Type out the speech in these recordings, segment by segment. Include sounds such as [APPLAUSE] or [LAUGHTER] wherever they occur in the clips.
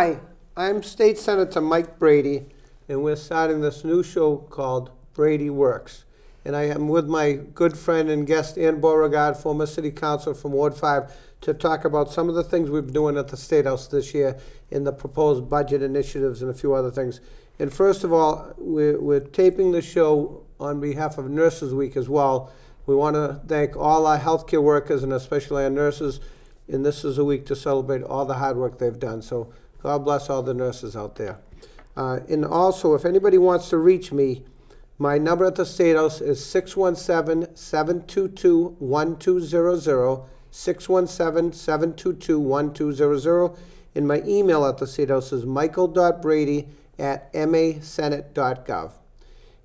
Hi, I'm State Senator Mike Brady, and we're starting this new show called Brady Works. And I am with my good friend and guest Anne Beauregard, former city councilor from Ward 5, to talk about some of the things we've been doing at the State House this year in the proposed budget initiatives and a few other things. And first of all, we're, we're taping the show on behalf of Nurses Week as well. We want to thank all our healthcare workers and especially our nurses. And this is a week to celebrate all the hard work they've done. So God bless all the nurses out there. Uh, and also, if anybody wants to reach me, my number at the State House is 617 722 1200. 617 722 1200. And my email at the State House is michael.brady at masenate.gov.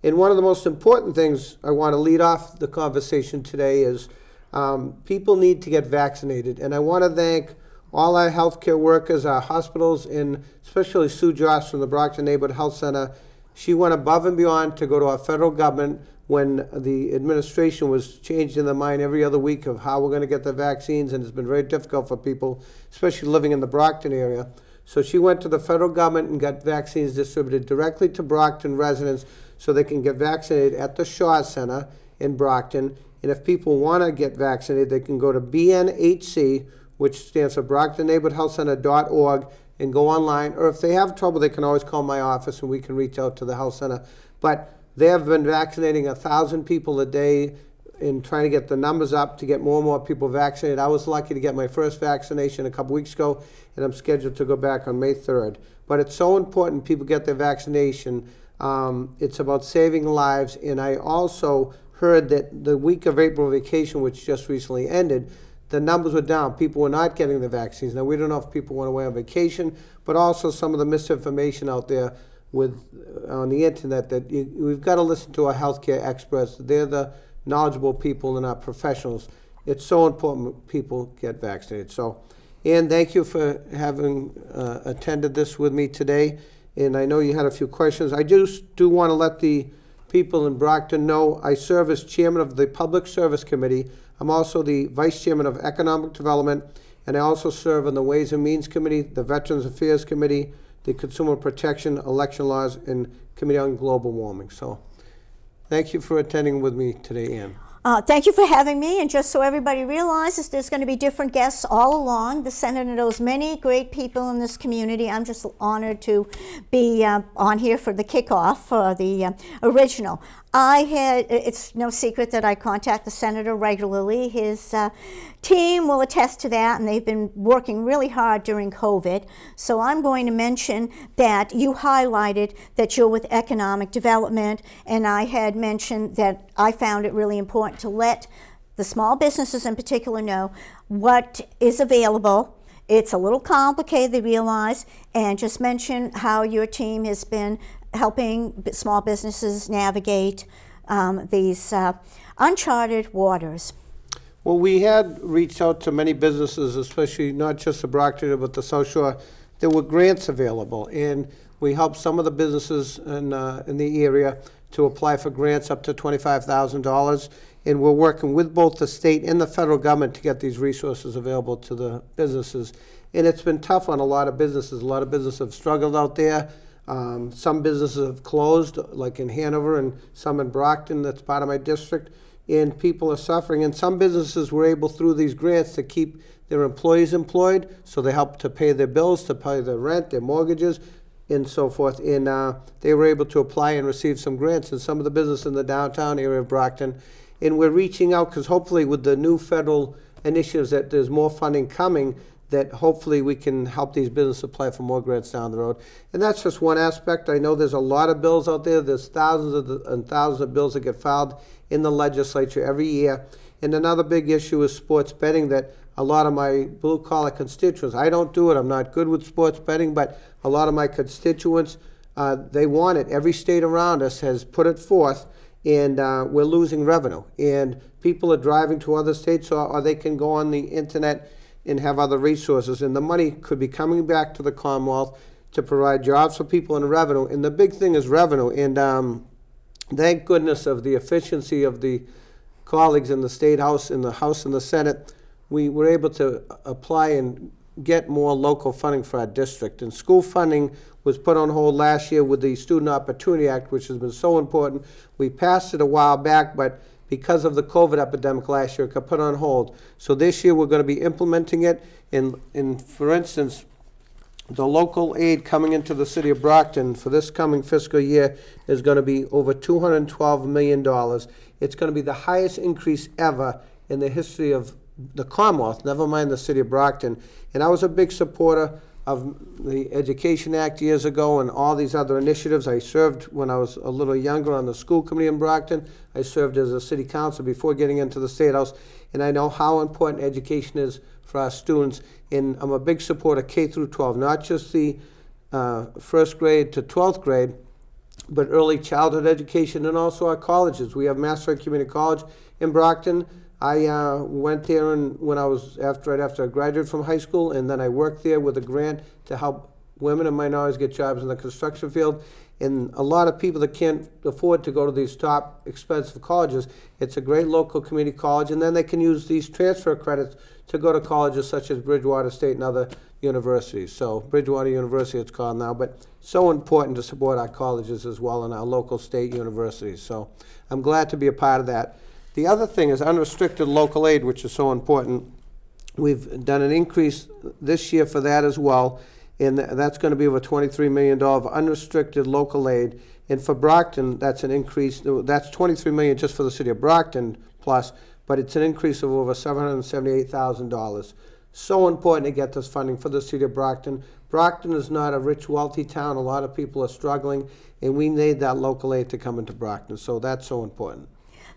And one of the most important things I want to lead off the conversation today is um, people need to get vaccinated. And I want to thank all our healthcare workers, our hospitals, and especially Sue Joss from the Brockton Neighborhood Health Center. She went above and beyond to go to our federal government when the administration was changing their mind every other week of how we're going to get the vaccines, and it's been very difficult for people, especially living in the Brockton area. So she went to the federal government and got vaccines distributed directly to Brockton residents so they can get vaccinated at the Shaw Center in Brockton. And if people want to get vaccinated, they can go to BNHC, which stands for Brockton Neighborhood Health Center.org, and go online. Or if they have trouble, they can always call my office and we can reach out to the health center. But they have been vaccinating a thousand people a day in trying to get the numbers up to get more and more people vaccinated. I was lucky to get my first vaccination a couple weeks ago, and I'm scheduled to go back on May 3rd. But it's so important people get their vaccination. Um, it's about saving lives, and I also heard that the week of April vacation, which just recently ended, the numbers were down. People were not getting the vaccines. Now, we don't know if people went away on vacation, but also some of the misinformation out there with uh, on the internet that you, we've got to listen to our healthcare experts. They're the knowledgeable people and our professionals. It's so important people get vaccinated. So, Anne, thank you for having uh, attended this with me today. And I know you had a few questions. I just do want to let the people in Brockton know I serve as chairman of the Public Service Committee. I'm also the vice chairman of Economic Development, and I also serve on the Ways and Means Committee, the Veterans Affairs Committee, the Consumer Protection, Election Laws, and Committee on Global Warming. So thank you for attending with me today, Anne. Uh, thank you for having me. And just so everybody realizes, there's going to be different guests all along. The Senator knows many great people in this community. I'm just honored to be uh, on here for the kickoff for the uh, original. I had, it's no secret that I contact the Senator regularly. His uh, team will attest to that, and they've been working really hard during COVID. So I'm going to mention that you highlighted that you're with economic development, and I had mentioned that I found it really important to let the small businesses in particular know what is available. It's a little complicated, they realize, and just mention how your team has been helping small businesses navigate um, these uh, uncharted waters. Well, we had reached out to many businesses, especially not just the Brockton, but the South Shore. There were grants available, and we helped some of the businesses in, uh, in the area to apply for grants up to $25,000. And we're working with both the state and the federal government to get these resources available to the businesses. And it's been tough on a lot of businesses. A lot of businesses have struggled out there. Um, some businesses have closed, like in Hanover and some in Brockton, that's part of my district, and people are suffering. And some businesses were able, through these grants, to keep their employees employed, so they helped to pay their bills, to pay their rent, their mortgages, and so forth. And uh, they were able to apply and receive some grants in some of the business in the downtown area of Brockton. And we're reaching out because hopefully, with the new federal initiatives, that there's more funding coming that hopefully we can help these businesses apply for more grants down the road. And that's just one aspect. I know there's a lot of bills out there. There's thousands of the, and thousands of bills that get filed in the legislature every year. And another big issue is sports betting that a lot of my blue collar constituents, I don't do it, I'm not good with sports betting, but a lot of my constituents, uh, they want it. Every state around us has put it forth, and uh, we're losing revenue. And people are driving to other states, or, or they can go on the internet and have other resources. And the money could be coming back to the Commonwealth to provide jobs for people and revenue. And the big thing is revenue. And um, thank goodness of the efficiency of the colleagues in the State House, in the House and the Senate. We were able to apply and get more local funding for our district. And school funding was put on hold last year with the Student Opportunity Act, which has been so important. We passed it a while back, but because of the COVID epidemic last year, it got put on hold. So this year, we're going to be implementing it. In, in, for instance, the local aid coming into the city of Brockton for this coming fiscal year is going to be over $212 million. It's going to be the highest increase ever in the history of the Commonwealth, never mind the city of Brockton. And I was a big supporter of the Education Act years ago and all these other initiatives. I served when I was a little younger on the school committee in Brockton. I served as a city council before getting into the State House, and I know how important education is for our students. And I'm a big supporter K through 12, not just the uh, first grade to 12th grade, but early childhood education and also our colleges. We have Massasoit Community College in Brockton. I uh, went there and when I was after right after I graduated from high school, and then I worked there with a grant to help women and minorities get jobs in the construction field. And a lot of people that can't afford to go to these top expensive colleges, it's a great local community college, and then they can use these transfer credits to go to colleges such as Bridgewater State and other universities. So Bridgewater University it's called now, but so important to support our colleges as well and our local state universities. So I'm glad to be a part of that. The other thing is unrestricted local aid, which is so important. We've done an increase this year for that as well, and that's going to be over $23 million of unrestricted local aid. And for Brockton, that's an increase, that's 23 million just for the city of Brockton plus, but it's an increase of over $778,000. So important to get this funding for the city of Brockton. Brockton is not a rich, wealthy town. A lot of people are struggling, and we need that local aid to come into Brockton. So that's so important.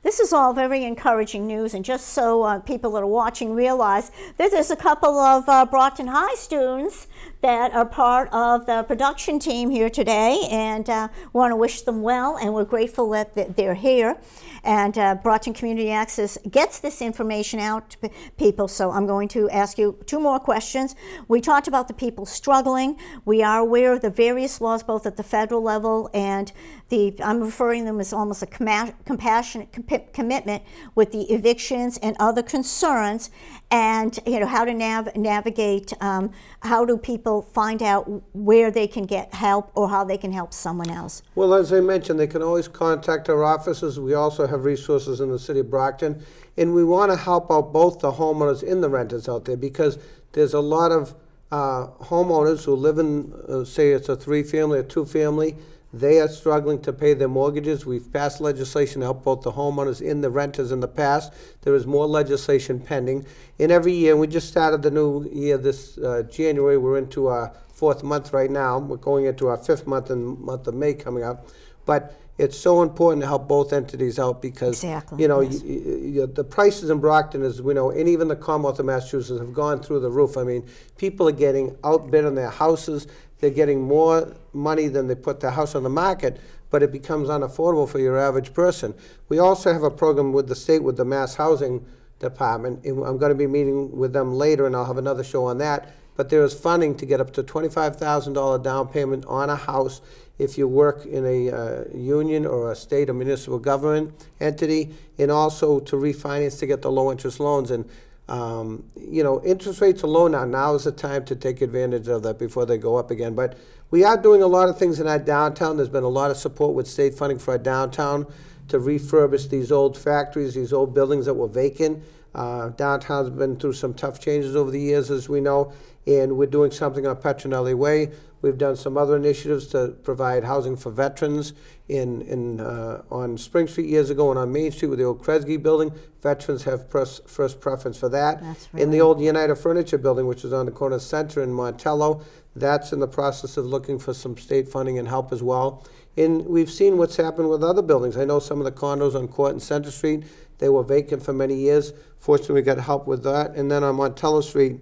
This is all very encouraging news, and just so uh, people that are watching realize there's a couple of uh, Brockton High students that are part of the production team here today, and uh, want to wish them well, and we're grateful that they're here. And uh, Brockton Community Access gets this information out to people, so I'm going to ask you two more questions. We talked about the people struggling. We are aware of the various laws, both at the federal level and the, I'm referring to them as almost a compassionate com commitment with the evictions and other concerns and you know how to nav navigate um, how do people find out where they can get help or how they can help someone else. Well as i mentioned they can always contact our offices. We also have resources in the city of brockton and we want to help out both the homeowners and the renters out there because there's a lot of uh, homeowners who live in uh, say it's a three family or two family they are struggling to pay their mortgages. We've passed legislation to help both the homeowners and the renters in the past. There is more legislation pending. And every year, we just started the new year this uh, January. We're into our fourth month right now. We're going into our fifth month in month of May coming up. But it's so important to help both entities out because exactly, you know yes. the prices in Brockton, as we know, and even the Commonwealth of Massachusetts have gone through the roof. I mean, people are getting outbid on their houses. They're getting more money than they put the house on the market, but it becomes unaffordable for your average person. We also have a program with the state, with the Mass Housing Department, and I'm going to be meeting with them later, and I'll have another show on that. But there is funding to get up to $25,000 down payment on a house if you work in a uh, union or a state or municipal government entity, and also to refinance to get the low interest loans. And um, you know, interest rates are low now. Now is the time to take advantage of that before they go up again. But we are doing a lot of things in our downtown. There's been a lot of support with state funding for our downtown to refurbish these old factories, these old buildings that were vacant. Uh, downtown's been through some tough changes over the years, as we know, and we're doing something on Petronelli Way. We've done some other initiatives to provide housing for veterans in, in, uh, on Spring Street years ago and on Main Street with the old Kresge building. Veterans have pres- first preference for that. That's In the old United Furniture building, which is on the corner of Center and Montello, that's in the process of looking for some state funding and help as well. And we've seen what's happened with other buildings. I know some of the condos on Court and Center Street, they were vacant for many years. Fortunately, we got help with that. And then on Montello Street,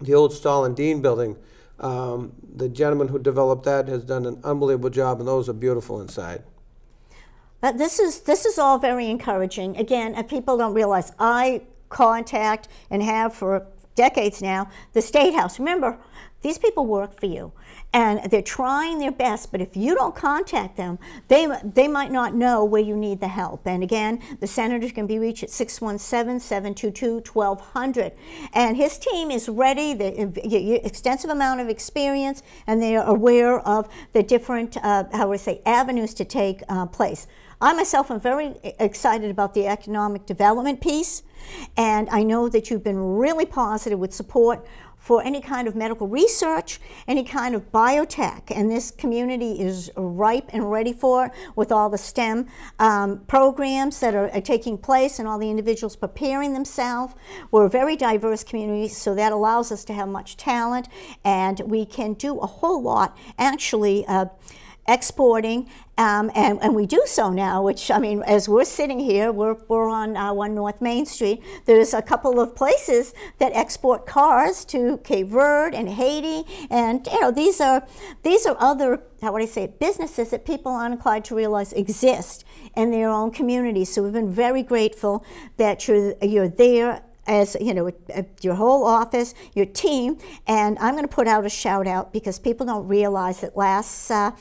the old Stall and Dean building, um, the gentleman who developed that has done an unbelievable job, and those are beautiful inside. But this is this is all very encouraging. Again, people don't realize I contact and have for decades now the State House. Remember, These people work for you and they're trying their best, but if you don't contact them, they, they might not know where you need the help. And again, the senator can be reached at 617 722 1200. And his team is ready, the extensive amount of experience, and they are aware of the different, uh, how I say, avenues to take uh, place. I myself am very excited about the economic development piece, and I know that you've been really positive with support for any kind of medical research, any kind of biotech. And this community is ripe and ready for it with all the STEM um, programs that are, are, taking place and all the individuals preparing themselves. We're a very diverse community, so that allows us to have much talent and we can do a whole lot actually. Uh, exporting, um, and, and we do so now, which, I mean, as we're sitting here, we're, we're on uh, 1 North Main Street. There's a couple of places that export cars to Cape Verde and Haiti, and, you know, these are, these are other, how would I say, businesses that people aren't inclined to realize exist in their own communities. So we've been very grateful that you're, you're there as you know your whole office your team and i'm going to put out a shout out because people don't realize that last uh,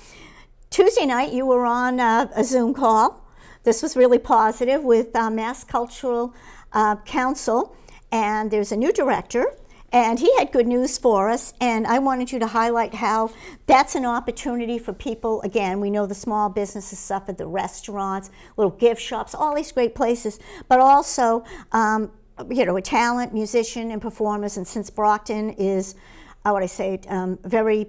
Tuesday night, you were on uh, a Zoom call. This was really positive with uh, Mass Cultural uh, Council, and there's a new director, and he had good news for us. And I wanted you to highlight how that's an opportunity for people. Again, we know the small businesses suffered, the restaurants, little gift shops, all these great places, but also, um, you know, a talent, musician, and performers. And since Brockton is, how would I say, um, very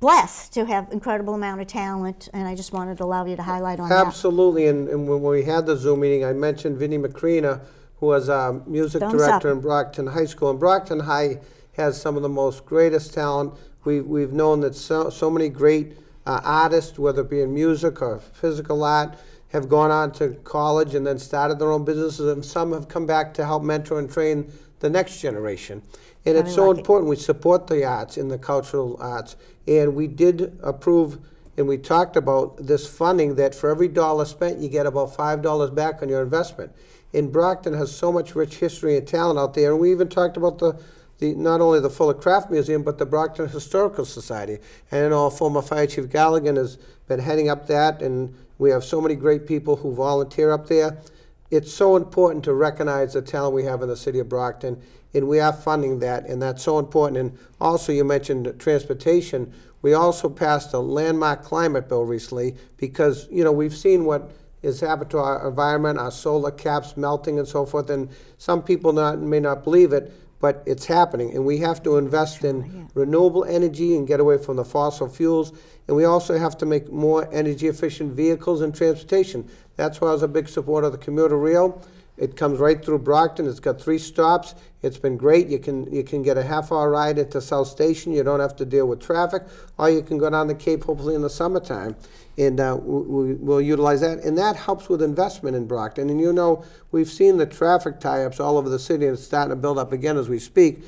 blessed to have incredible amount of talent, and I just wanted to allow you to highlight on that. Absolutely, and, and when we had the Zoom meeting, I mentioned Vinnie Macrina, who was a music Thumbs director up. in Brockton High School. And Brockton High has some of the most greatest talent. We, we've known that so, so many great uh, artists, whether it be in music or physical art, have gone on to college and then started their own businesses, and some have come back to help mentor and train the next generation. And it's so like it. important. We support the arts and the cultural arts. And we did approve and we talked about this funding that for every dollar spent, you get about $5 back on your investment. And Brockton has so much rich history and talent out there. And we even talked about the, the not only the Fuller Craft Museum, but the Brockton Historical Society. And I know former Fire Chief Galligan has been heading up that. And we have so many great people who volunteer up there. It's so important to recognize the talent we have in the city of Brockton and we are funding that, and that's so important. And also, you mentioned transportation. We also passed a landmark climate bill recently because, you know, we've seen what has happened to our environment, our solar caps melting and so forth, and some people not, may not believe it, but it's happening. And we have to invest in renewable energy and get away from the fossil fuels. And we also have to make more energy efficient vehicles and transportation. That's why I was a big supporter of the commuter rail. It comes right through Brockton. It's got three stops. It's been great. You can you can get a half hour ride into South Station. You don't have to deal with traffic, or you can go down the Cape hopefully in the summertime, and uh, we, will utilize that. And that helps with investment in Brockton. And you know we've seen the traffic tie-ups all over the city, and it's starting to build up again as we speak.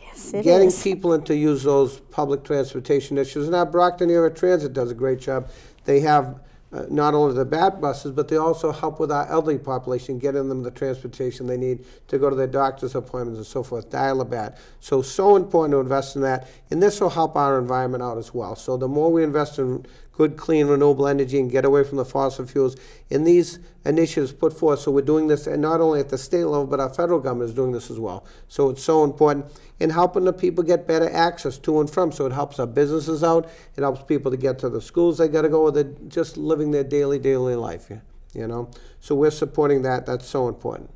Yes, it Getting is. people in to use those public transportation issues. Now Brockton Area Transit does a great job. They have uh, not only the BAT buses, but they also help with our elderly population, getting them the transportation they need to go to their doctor's appointments and so forth, Dial-A-Bat. So, so important to invest in that. And this will help our environment out as well. So the more we invest in good, clean, renewable energy and get away from the fossil fuels. And these initiatives put forth, so we're doing this, and not only at the state level, but our federal government is doing this as well. So it's so important in helping the people get better access to and from. So it helps our businesses out. It helps people to get to the schools they got to go, or they're just living their daily, daily life. You know, so we're supporting that. That's so important.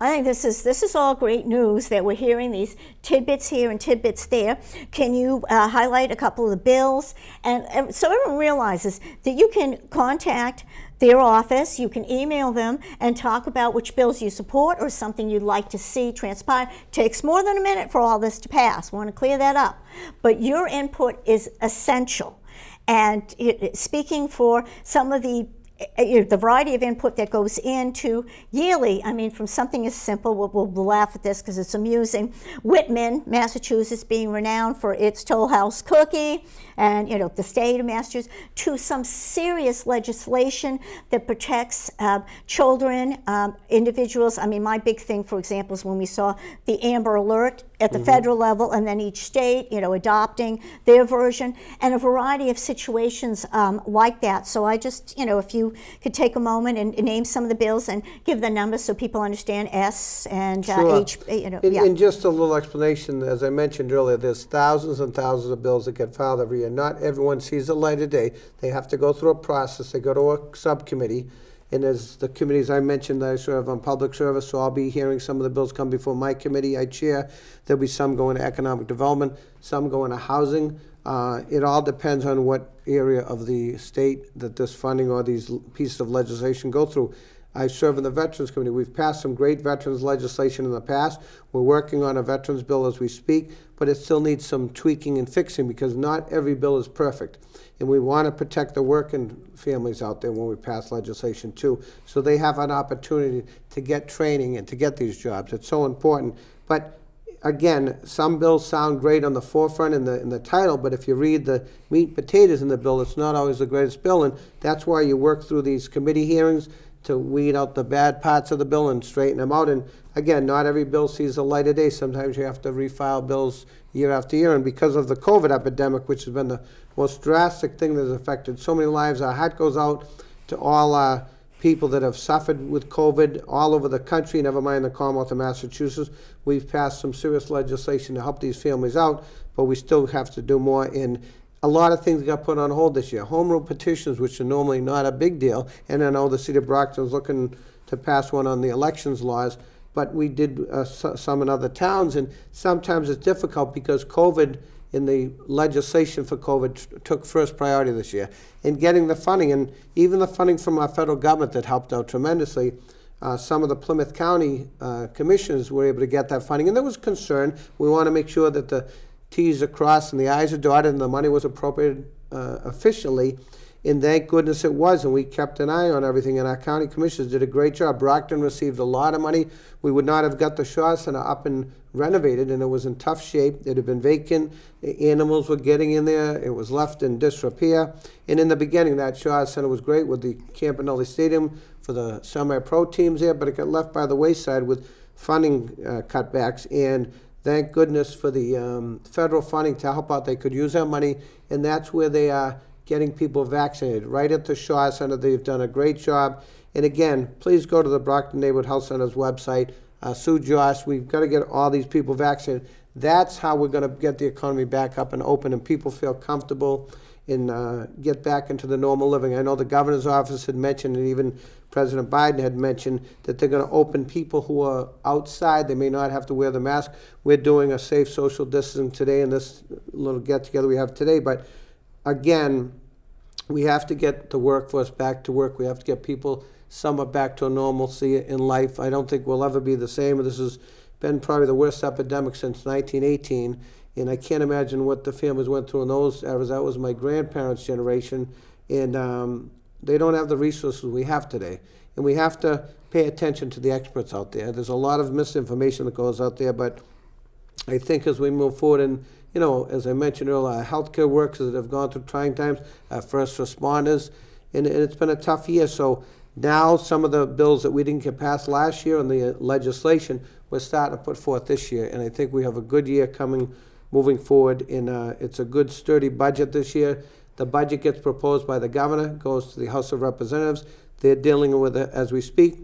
I think this is this is all great news that we're hearing these tidbits here and tidbits there. Can you uh, highlight a couple of the bills, and, and so everyone realizes that you can contact their office, you can email them and talk about which bills you support or something you'd like to see transpire. Takes more than a minute for all this to pass. We want to clear that up, but your input is essential. And it, speaking for some of the the variety of input that goes into yearly. I mean, from something as simple, we'll, we'll laugh at this because it's amusing. Whitman, Massachusetts, being renowned for its Toll House cookie, and you know the state of Massachusetts, to some serious legislation that protects uh, children, um, individuals. I mean, my big thing, for example, is when we saw the Amber Alert at the federal level, and then each state, you know, adopting their version, and a variety of situations um, like that. So I just, you know, if you could take a moment and, and name some of the bills and give the numbers so people understand S and uh, Sure. H, you know, And, yeah. and just a little explanation, as I mentioned earlier, there's thousands and thousands of bills that get filed every year. Not everyone sees the light of day. They have to go through a process. They go to a subcommittee. And as the committees I mentioned, I serve on public service, so I'll be hearing some of the bills come before my committee I chair. There'll be some going to economic development, some going to housing. Uh, it all depends on what area of the state that this funding or these pieces of legislation go through. I serve in the Veterans Committee. We've passed some great veterans legislation in the past. We're working on a veterans bill as we speak, but it still needs some tweaking and fixing because not every bill is perfect. And we want to protect the working families out there when we pass legislation too. So they have an opportunity to get training and to get these jobs. It's so important. But again, some bills sound great on the forefront in the, in the title, but if you read the meat and potatoes in the bill, it's not always the greatest bill. And that's why you work through these committee hearings to weed out the bad parts of the bill and straighten them out. And again, not every bill sees the light of day. Sometimes you have to refile bills year after year. And because of the COVID epidemic, which has been the most drastic thing that has affected so many lives, our heart goes out to all our people that have suffered with COVID all over the country, never mind the Commonwealth of Massachusetts. We've passed some serious legislation to help these families out, but we still have to do more. And a lot of things got put on hold this year. Home rule petitions, which are normally not a big deal, and I know the city of Brockton's looking to pass one on the elections laws, but we did uh, so- some in other towns, and sometimes it's difficult because COVID in the legislation for COVID took first priority this year. In getting the funding, and even the funding from our federal government that helped out tremendously, uh, some of the Plymouth County uh, commissioners were able to get that funding, and there was concern. We want to make sure that the Ts are crossed and the Is are dotted and the money was appropriated uh, efficiently. And thank goodness it was, and we kept an eye on everything, and our county commissioners did a great job. Brockton received a lot of money. We would not have got the Shaw Center up and renovated, and it was in tough shape. It had been vacant. The Animals were getting in there. It was left in disrepair. And in the beginning, that Shaw Center was great with the Campanelli Stadium for the semi-pro teams there, but it got left by the wayside with funding uh, cutbacks. And thank goodness for the um, federal funding to help out. They could use that money, and that's where they are getting people vaccinated. Right at the Shaw Center, they've done a great job. And again, please go to the Brockton Neighborhood Health Center's website. Uh, Sue Joss, we've got to get all these people vaccinated. That's how we're going to get the economy back up and open, and people feel comfortable and uh, get back into the normal living. I know the governor's office had mentioned, and even President Biden had mentioned, that they're going to open people who are outside. They may not have to wear the mask. We're doing a safe social distancing today in this little get together we have today. But again, we have to get the workforce back to work. We have to get people somewhat back to a normalcy in life. I don't think we'll ever be the same. This has been probably the worst epidemic since 1918, and I can't imagine what the families went through in those eras. That was my grandparents' generation, and um, they don't have the resources we have today. And we have to pay attention to the experts out there. There's a lot of misinformation that goes out there, but I think as we move forward, and you know, as I mentioned earlier, our healthcare workers that have gone through trying times, our first responders, and, and it's been a tough year. So now some of the bills that we didn't get passed last year and the legislation, we're starting to put forth this year, and I think we have a good year coming, moving forward. And uh, it's a good, sturdy budget this year. The budget gets proposed by the governor, goes to the House of Representatives. They're dealing with it as we speak.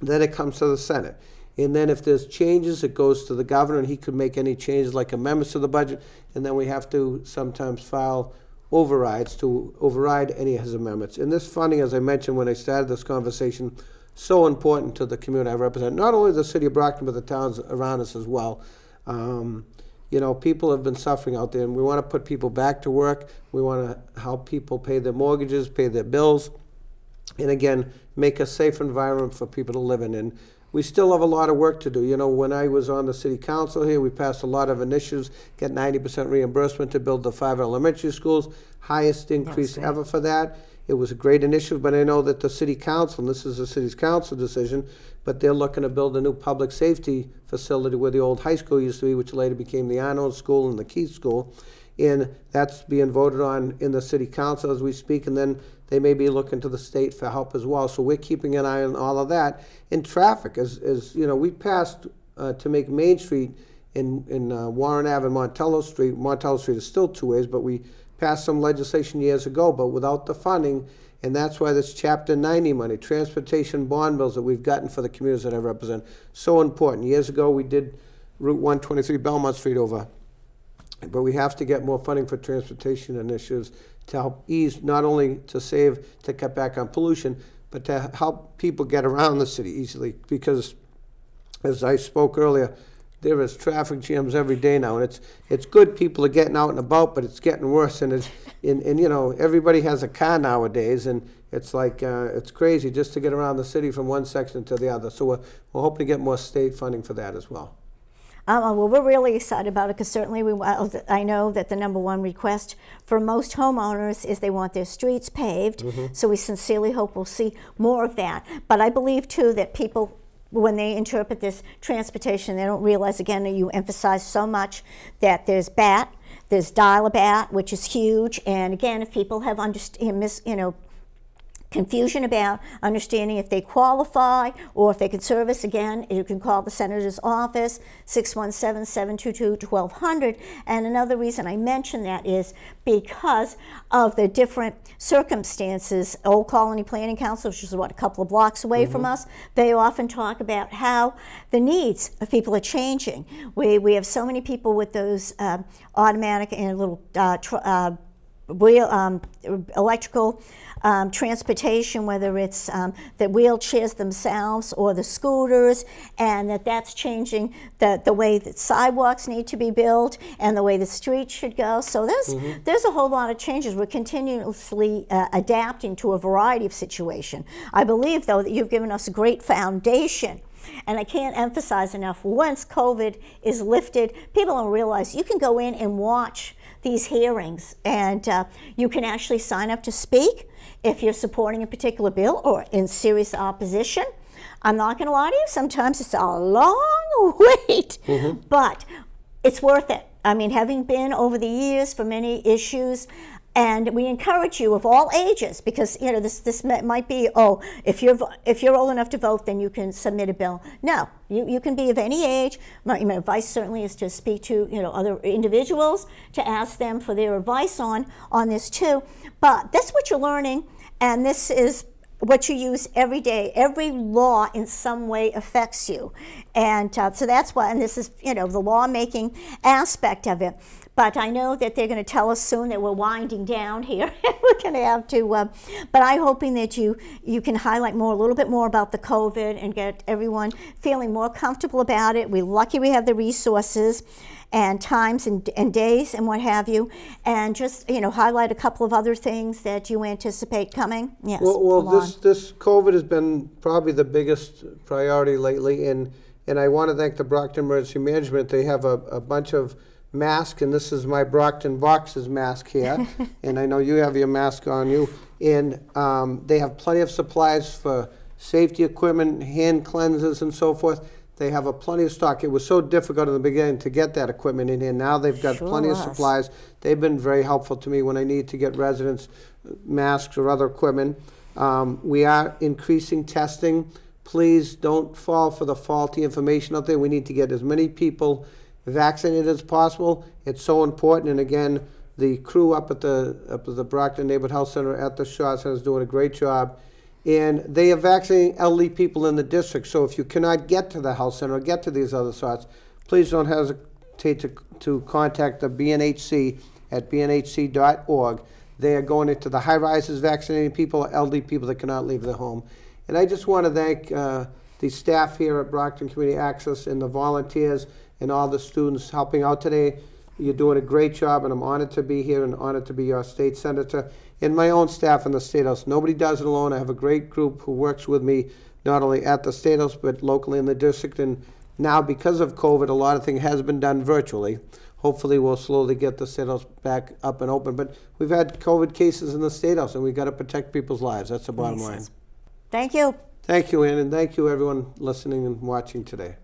Then it comes to the Senate. And then if there's changes, it goes to the governor, and he could make any changes like amendments to the budget. And then we have to sometimes file overrides to override any of his amendments. And this funding, as I mentioned when I started this conversation, so important to the community I represent, not only the city of Brockton, but the towns around us as well. Um, you know, people have been suffering out there, and we want to put people back to work. We want to help people pay their mortgages, pay their bills and again, make a safe environment for people to live in. And we still have a lot of work to do. You know, when I was on the city council here, we passed a lot of initiatives, get 90% reimbursement to build the five elementary schools, highest increase ever for that. It was a great initiative, but I know that the city council, and this is the city's council decision, but they're looking to build a new public safety facility where the old high school used to be, which later became the Arnold School and the Keith School. And that's being voted on in the city council as we speak, and then they may be looking to the state for help as well. So we're keeping an eye on all of that. In traffic, as, as you know, we passed uh, to make Main Street in, in uh, Warren Ave and Montello Street. Montello Street is still two ways, but we passed some legislation years ago, but without the funding, and that's why this Chapter 90 money, transportation bond bills that we've gotten for the communities that I represent, so important. Years ago, we did Route 123 Belmont Street over but we have to get more funding for transportation initiatives to help ease, not only to save, to cut back on pollution, but to help people get around the city easily. Because, as I spoke earlier, there is traffic jams every day now, and it's it's good people are getting out and about, but it's getting worse. And it's and, and you know everybody has a car nowadays, and it's like uh, it's crazy just to get around the city from one section to the other. So we're, we're hoping to get more state funding for that as well. Um, uh, well, we're really excited about it because certainly we, I know that the number one request for most homeowners is they want their streets paved. Mm-hmm. So we sincerely hope we'll see more of that. But I believe too that people, when they interpret this transportation, they don't realize again that you emphasize so much that there's BAT, there's dial-a-bat, which is huge, and again, if people have understand, eh, mis, you know, confusion about understanding if they qualify or if they can service again you can call the senator's office 617-722-1200 and another reason i mention that is because of the different circumstances. Old colony planning council which is what a couple of blocks away from us they often talk about how the needs of people are changing. We, we have so many people with those um, automatic and little uh, tr- uh, wheel, um, electrical um, transportation, whether it's um, the wheelchairs themselves or the scooters, and that that's changing the, the way that sidewalks need to be built and the way the streets should go. So there's, there's a whole lot of changes. We're continuously uh, adapting to a variety of situation. I believe, though, that you've given us a great foundation and I can't emphasize enough, once COVID is lifted, people don't realize you can go in and watch these hearings and uh, you can actually sign up to speak if you're supporting a particular bill or in serious opposition. I'm not going to lie to you, sometimes it's a long [LAUGHS] wait, but it's worth it. I mean, having been over the years for many issues, and we encourage you of all ages because you know this this might be oh if you're if you're old enough to vote then you can submit a bill no you, you can be of any age my, my advice certainly is to speak to you know other individuals to ask them for their advice on on this too but that's what you're learning and this is what you use every day. Every law in some way affects you. And uh, so that's why, and this is, you know, the lawmaking aspect of it. But I know that they're going to tell us soon that we're winding down here. [LAUGHS] we're going to have to, uh, but I'm hoping that you, you can highlight more, a little bit more about the COVID and get everyone feeling more comfortable about it. We're lucky we have the resources and times and, and days and what have you, and just you know highlight a couple of other things that you anticipate coming. Yes. Well, well this, this COVID has been probably the biggest priority lately, and, and I want to thank the Brockton Emergency Management. They have a, a bunch of masks, and this is my Brockton Boxers mask here, [LAUGHS] and I know you have your mask on you. And um, they have plenty of supplies for safety equipment, hand cleansers, and so forth. They have a plenty of stock. It was so difficult in the beginning to get that equipment in here. Now they've got Sure plenty of supplies. They've been very helpful to me when I need to get residents masks or other equipment. Um, we are increasing testing. Please don't fall for the faulty information out there. We need to get as many people vaccinated as possible. It's so important. And again, the crew up at the up at the Brockton Neighborhood Health Center at the Shaw Center is doing a great job. And they are vaccinating elderly people in the district. So if you cannot get to the health center or get to these other sites, please don't hesitate to, to contact the BNHC at bnhc.org. They are going into the high rises, vaccinating people, elderly people that cannot leave their home. And I just want to thank uh, the staff here at Brockton Community Access and the volunteers and all the students helping out today. You're doing a great job, and I'm honored to be here and honored to be your state senator and my own staff in the State House. Nobody does it alone. I have a great group who works with me, not only at the State House, but locally in the district. And now, because of COVID, a lot of things has been done virtually. Hopefully, we'll slowly get the State House back up and open. But we've had COVID cases in the State House, and we've got to protect people's lives. That's the bottom line. Thank you. Thank you, Anne, and thank you, everyone listening and watching today.